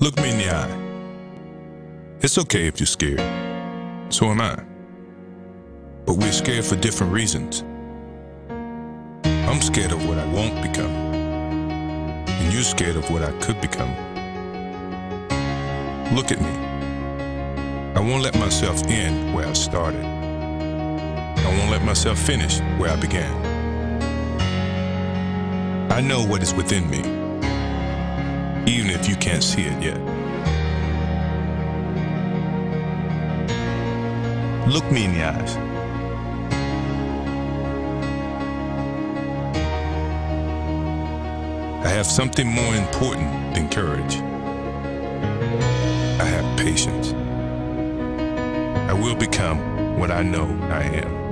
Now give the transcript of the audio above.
Look me in the eye. It's okay if you're scared. So am I. But we're scared for different reasons. I'm scared of what I won't become. And you're scared of what I could become. Look at me. I won't let myself end where I started. I won't let myself finish where I began. I know what is within me, even if you can't see it yet. Look me in the eyes. I have something more important than courage. I have patience. I will become what I know I am.